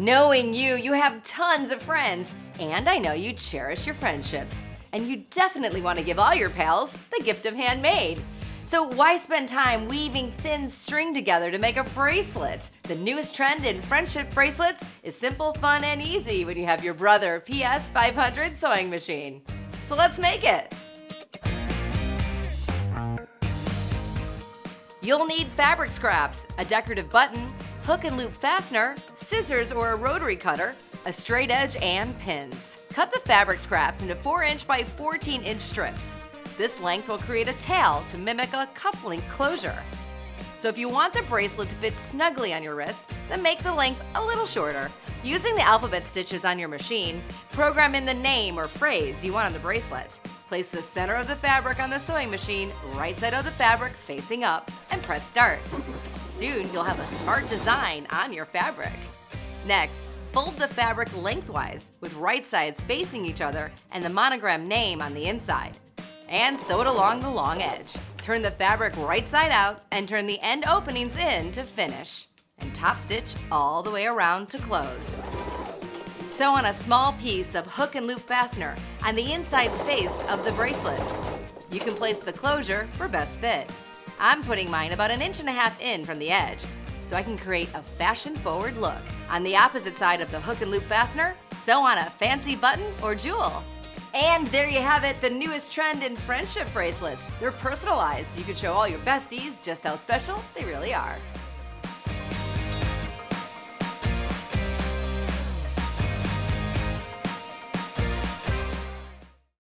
Knowing you, you have tons of friends, and I know you cherish your friendships. And you definitely want to give all your pals the gift of handmade. So why spend time weaving thin string together to make a bracelet? The newest trend in friendship bracelets is simple, fun, and easy when you have your brother PS 500 sewing machine. So let's make it! You'll need fabric scraps, a decorative button, hook and loop fastener, scissors or a rotary cutter, a straight edge, and pins. Cut the fabric scraps into 4 inch by 14 inch strips. This length will create a tail to mimic a cufflink closure. So if you want the bracelet to fit snugly on your wrist, then make the length a little shorter. Using the alphabet stitches on your machine, program in the name or phrase you want on the bracelet. Place the center of the fabric on the sewing machine, right side of the fabric facing up, and press start. Soon you'll have a smart design on your fabric. Next, fold the fabric lengthwise with right sides facing each other and the monogram name on the inside and sew it along the long edge. Turn the fabric right side out and turn the end openings in to finish. And top stitch all the way around to close. Sew on a small piece of hook and loop fastener on the inside face of the bracelet. You can place the closure for best fit. I'm putting mine about an inch and a half in from the edge, so I can create a fashion-forward look. On the opposite side of the hook and loop fastener, sew on a fancy button or jewel. And there you have it, the newest trend in friendship bracelets. They're personalized, you can show all your besties just how special they really are.